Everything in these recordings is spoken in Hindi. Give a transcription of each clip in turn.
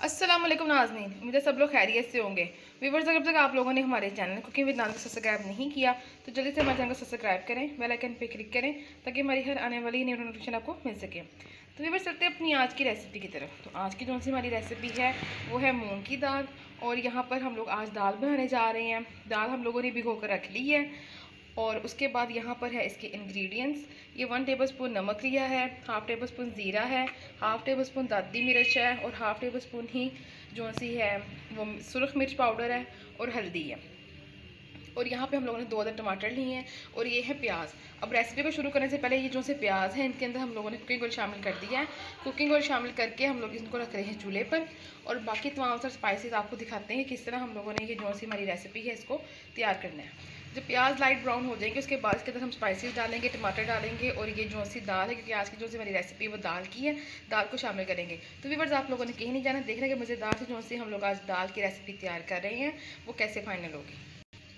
वालेकुम नाजनीन मुझे सब लोग खैरियत से होंगे। व्यूवर्स अगर तक आप लोगों ने हमारे चैनल कुकिंग विद नान को सब्सक्राइब नहीं किया तो जल्दी से हमारे चैनल को सब्सक्राइब करें बेल आइकन पे क्लिक करें, ताकि हमारी हर आने वाली नई नोटिफिकेशन आपको मिल सके। तो व्यूवर्स चलते हैं अपनी आज की रेसिपी की तरफ़। तो आज की जो सी हमारी रेसिपी है, वो है मूँग की दाल, और यहाँ पर हम लोग आज दाल बनाने जा रहे हैं। दाल हम लोगों ने भिगो कर रख ली है। और उसके बाद यहाँ पर है इसके इंग्रेडिएंट्स ये वन टेबल स्पून नमक लिया है हाफ़ टेबल स्पून ज़ीरा है हाफ़ टेबल स्पून दादी मिर्च है और हाफ़ टेबल स्पून ही जो सी है, वो सुरख मिर्च पाउडर है और हल्दी है। और यहाँ पे हम लोगों ने दो अदर टमाटर लिए हैं और ये है प्याज। अब रेसिपी को शुरू करने से पहले ये जो से प्याज है, इनके अंदर हम लोगों ने कुकिंग ऑयल शामिल कर दिया है। कुकिंग ऑयल शामिल करके हम लोग इनको रख रहे हैं चूल्हे पर और बाकी तमाम सर स्पाइसेस आपको दिखाते हैं किस तरह हम लोगों ने ये जो सी हमारी रेसिपी है, इसको तैयार करना है। जब प्याज लाइट ब्राउन हो जाएँगे, उसके बाद इसके अंदर हम स्पाइसेस डालेंगे टमाटर डालेंगे और ये जो सी दाल है, क्योंकि आज की जो सी मेरी रेसिपी वो दाल की है, दाल को शामिल करेंगे। तो वीवर्स आप लोगों ने कहीं नहीं जाना, देख रहे हैं कि मज़ेदार से जो सी हम लोग आज दाल की रेसिपी तैयार कर रहे हैं, वो कैसे फाइनल होगी।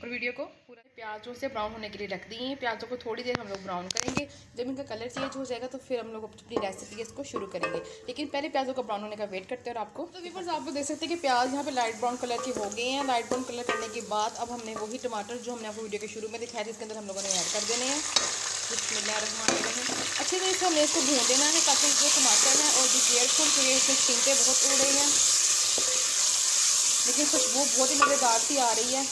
और वीडियो को पूरा प्याजों से ब्राउन होने के लिए रख दिए हैं। प्याजों को थोड़ी देर हम लोग ब्राउन करेंगे। जब इनका कलर चेंज हो जाएगा तो फिर हम लोग अपनी रेसिपी इसको शुरू करेंगे। लेकिन पहले प्याजों का ब्राउन होने का वेट करते हैं और आपको। तो वीपर्स आपको देख सकते हैं कि प्याज यहाँ पे लाइट ब्राउन कलर के हो गए हैं। लाइट ब्राउन कलर करने के बाद अब हमने वही टमाटर जो हमने आपको वीडियो के शुरू में दिखाया जिसके अंदर हम लोगों ने ऐड कर देने हैं। अच्छे तरीके से हमने इसको भून देना है ताकि जो टमाटर है और जो केयरफुल के इसमें छीनते बहुत उड़ हैं। लेकिन खुशबू बहुत ही मज़ेदार सी आ रही है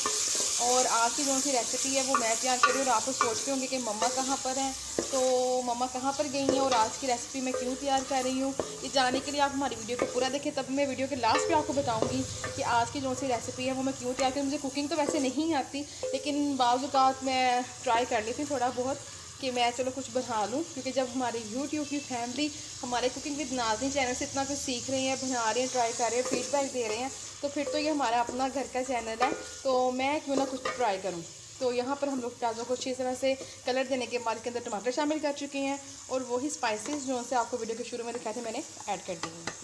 और आज की जो सी रेसिपी है, वो मैं तैयार कर रही और आप लोग सोचते होंगे कि मम्मा कहाँ पर हैं। तो मम्मा कहाँ पर गई हैं और आज की रेसिपी मैं क्यों तैयार कर रही हूँ, ये जानने के लिए आप हमारी वीडियो को पूरा देखें। तब मैं वीडियो के लास्ट पे आपको बताऊँगी कि आज की जो सी रेसिपी है, वो मैं क्यों तैयार करूँ मुझे कुकिंग तो वैसे नहीं आती, लेकिन बाज़ात मैं ट्राई कर ली थी थोड़ा बहुत कि मैं चलो कुछ बना लूँ, क्योंकि जब हमारे यूट्यूब की फैमिली हमारे कुकिंग विद नाजनी चैनल से इतना कुछ सीख रहे हैं, बना रहे हैं ट्राई कर रहे हैं फीडबैक दे रहे हैं तो फिर तो ये हमारा अपना घर का चैनल है तो मैं क्यों ना कुछ ट्राई करूँ। तो यहाँ पर हम लोग प्याज़ों को अच्छी तरह से कलर देने के बाद के अंदर टमाटर शामिल कर चुके हैं और वही स्पाइसेस जो से आपको वीडियो के शुरू में दिखाए थे मैंने ऐड कर दिए हैं।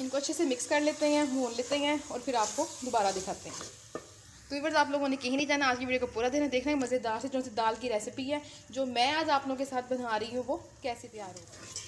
इनको अच्छे से मिक्स कर लेते हैं, भून लेते हैं और फिर आपको दोबारा दिखाते हैं। तो वीवर्स आप लोगों ने कहीं नहीं जाना, आज की वीडियो को पूरा दिन देखना है। मज़ेदार से जो दाल की रेसिपी है, जो मैं आज आप लोगों के साथ बना रही हूँ, वो कैसे तैयार होगी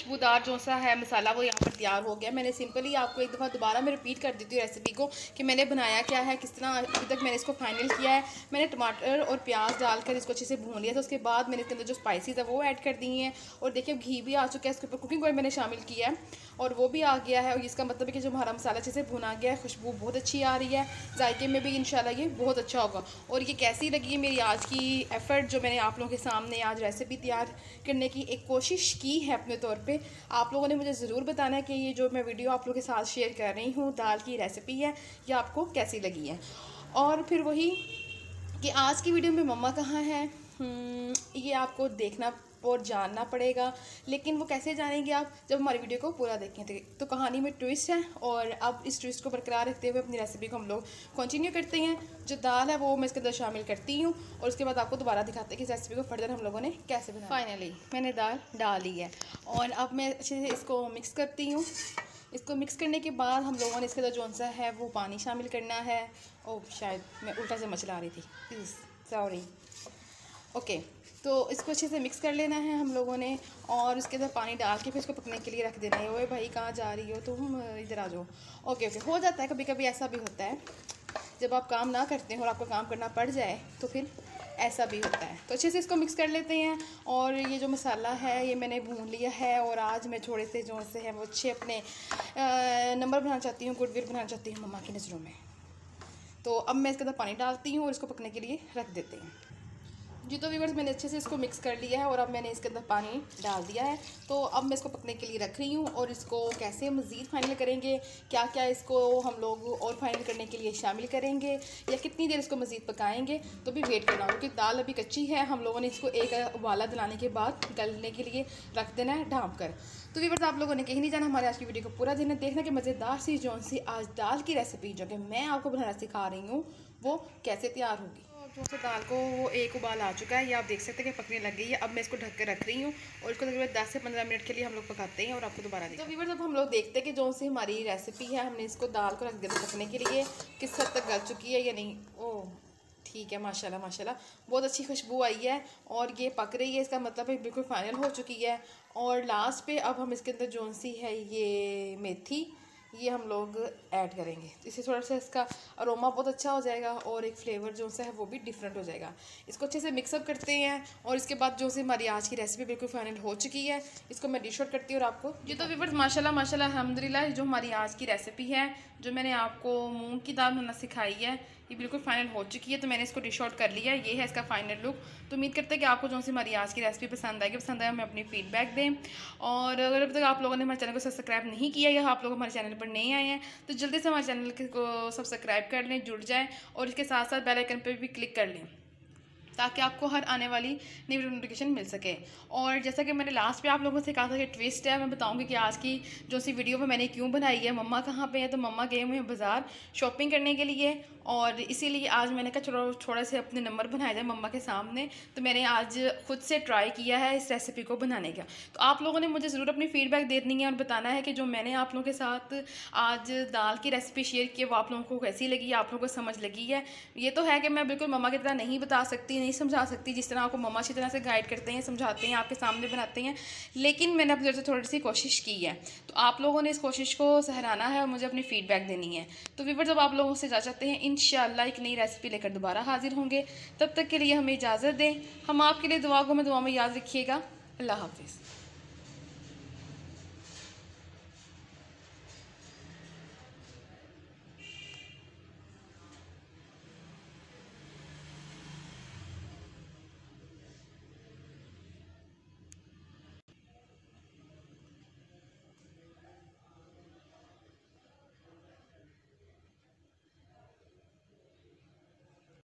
खुशबूदार जो सा है मसाला वो यहाँ पर तैयार हो गया। मैंने सिंपली आपको एक दफ़ा दोबारा मैं रिपीट कर देती हूँ रेसिपी को कि मैंने बनाया क्या है, किस तरह अभी तक मैंने इसको फाइनल किया है। मैंने टमाटर और प्याज डालकर इसको अच्छे से भून लिया था। उसके बाद मैंने इसके अंदर जो स्पाइसीज है वो ऐड कर दी हैं। और देखिए घी भी आ चुका है, इसके ऊपर कुकिंग ऑयल मैंने शामिल किया है। और वो भी आ गया है। और इसका मतलब है कि जो हमारा मसाला अच्छे से भुना गया है, खुशबू बहुत अच्छी आ रही है। जायके में भी इंशाल्लाह ये बहुत अच्छा होगा। और ये कैसी लगी है मेरी आज की एफ़र्ट जो मैंने आप लोगों के सामने आज रेसिपी तैयार करने की एक कोशिश की है अपने तौर पे? आप लोगों ने मुझे ज़रूर बताना है कि ये जो मैं वीडियो आप लोग के साथ शेयर कर रही हूँ दाल की रेसिपी है ये आपको कैसी लगी है? और फिर वही कि आज की वीडियो में मम्मा कहाँ है? हम्म, ये आपको देखना और जानना पड़ेगा। लेकिन वो कैसे जानेंगे आप जब हमारी वीडियो को पूरा देखें थे तो कहानी में ट्विस्ट है और अब इस ट्विस्ट को बरकरार रखते हुए अपनी रेसिपी को हम लोग कंटिन्यू करते हैं। जो दाल है वो मैं इसके अंदर शामिल करती हूँ और उसके बाद आपको दोबारा दिखाते हैं कि इस रेसिपी को फर्दर हम लोगों ने कैसे बनाया। फाइनली मैंने दाल डाल ली है। और अब मैं अच्छे से इसको मिक्स करती हूँ। इसको मिक्स करने के बाद हम लोगों ने इसके अंदर जो सा है वो पानी शामिल करना है। ओ शायद मैं उल्टा से मचला रही थी। सॉरी ओके तो इसको अच्छे से मिक्स कर लेना है हम लोगों ने और उसके अंदर पानी डाल के फिर इसको पकने के लिए रख देना है। ओए भाई, कहाँ जा रही हो तुम? इधर आ जाओ। ओके ओके, हो जाता है कभी कभी ऐसा भी होता है। जब आप काम ना करते हैं और आपको काम करना पड़ जाए तो फिर ऐसा भी होता है। तो अच्छे से इसको मिक्स कर लेते हैं और ये जो मसाला है, ये मैंने भून लिया है और आज मैं थोड़े से जो से हैं वो अच्छे अपने नंबर बनाना चाहती हूँ गुडविल बनाना चाहती हूँ मम्मा की नज़रों में। तो अब मैं इसके अंदर पानी डालती हूँ और इसको पकने के लिए रख देते हैं। जी तो वीवर्स मैंने अच्छे से इसको मिक्स कर लिया है और अब मैंने इसके अंदर पानी डाल दिया है। तो अब मैं इसको पकने के लिए रख रही हूँ और इसको कैसे मज़ीद फाइनल करेंगे क्या क्या इसको हम लोग और फाइनल करने के लिए शामिल करेंगे, या कितनी देर इसको मज़ीद पकाएँगे तो भी वेट करना। क्योंकि दाल अभी कच्ची है, हम लोगों ने इसको एक उबाला दिलाने के बाद गलने के लिए रख देना है ढाँप कर। तो वीवर्स आप लोगों ने कहीं नहीं जाना, हमारे आज की वीडियो को पूरा दिन देखना कि मज़ेदार सी जौन सी आज दाल की रेसिपी जो कि मैं आपको बनाना सिखा रही हूँ, वो कैसे तैयार होगी। जो से दाल को वो एक उबाल आ चुका है, ये आप देख सकते हैं कि पकने लग गई है। अब मैं इसको ढक कर रख रही हूँ और इसको तकरीबन दस से पंद्रह मिनट के लिए हम लोग पकाते हैं और आपको दोबारा तो वीवर जब हम लोग देखते हैं कि जो सी हमारी रेसिपी है, हमने इसको दाल को रख दिया पकने के लिए, किस हद तक गल चुकी है या नहीं ओह ठीक है, माशाल्लाह माशाल्लाह। बहुत अच्छी खुशबू आई है और ये पक रही है, इसका मतलब बिल्कुल फाइनल हो चुकी है। और लास्ट पे अब हम इसके अंदर जो सी है, ये मेथी ये हम लोग ऐड करेंगे। इससे थोड़ा सा इसका अरोमा बहुत अच्छा हो जाएगा और एक फ्लेवर जो सा है वो भी डिफरेंट हो जाएगा। इसको अच्छे से मिक्सअप करते हैं और इसके बाद जो से हमारी आज की रेसिपी बिल्कुल फाइनल हो चुकी है, इसको मैं डिश आउट करती हूँ और आपको। ये तो वीवर्स माशाल्लाह माशाल्लाह अलहमदिल्ला जो हमारी आज की रेसिपी है, जो मैंने आपको मूँग की दाल बनाना सिखाई है ये बिल्कुल फाइनल हो चुकी है तो मैंने इसको डिश आउट कर लिया, ये है इसका फाइनल लुक तो उम्मीद करते हैं कि आपको जो सी हमारी आज की रेसिपी पसंद आएगी, पसंद आए हमें अपनी फीडबैक दें। और अगर अब तक आप लोगों ने हमारे चैनल को सब्सक्राइब नहीं किया या आप लोग हमारे चैनल पर नहीं आए हैं तो जल्दी से हमारे चैनल को सब्सक्राइब कर लें, जुड़ जाएँ और इसके साथ साथ बेलाइकन पर भी क्लिक कर लें। ताकि आपको हर आने वाली नई नोटिफिकेशन मिल सके। और जैसा कि मैंने लास्ट पे आप लोगों से कहा था कि ट्विस्ट है, मैं बताऊँगी कि आज की जो सी वीडियो में मैंने क्यों बनाई है, मम्मा कहाँ पे है तो मम्मा गए हुए हैं बाज़ार शॉपिंग करने के लिए और इसीलिए आज मैंने कहा थोड़ा थोड़ा से अपने नंबर बनाए जाए मम्मा के सामने। तो मैंने आज खुद से ट्राई किया है इस रेसिपी को बनाने का। तो आप लोगों ने मुझे ज़रूर अपनी फ़ीडबैक देनी है और बताना है कि जो मैंने आप लोगों के साथ आज दाल की रेसिपी शेयर की वो आप लोगों को कैसी लगी, आप लोगों को समझ लगी है। ये तो है कि मैं बिल्कुल मम्मा की तरह नहीं बता सकती, नहीं समझा सकती जिस तरह आपको मम्मा अच्छी तरह से गाइड करते हैं, समझाते हैं, आपके सामने बनाते हैं। लेकिन मैंने अपनी से थोड़ी सी कोशिश की है। तो आप लोगों ने इस कोशिश को सहराना है और मुझे अपनी फ़ीडबैक देनी है। तो वीवर जब आप लोगों से जा सकते हैं इन एक नई रेसिपी लेकर दोबारा हाजिर होंगे। तब तक के लिए हमें इजाज़त दें। हम आपके लिए दुआ को हमें दुआ में याद रखिएगा। अल्लाह हाफिज़।